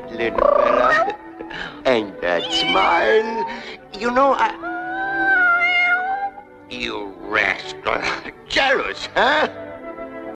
cute little fella. And that smile. You know, I... You rascal. Jealous, huh?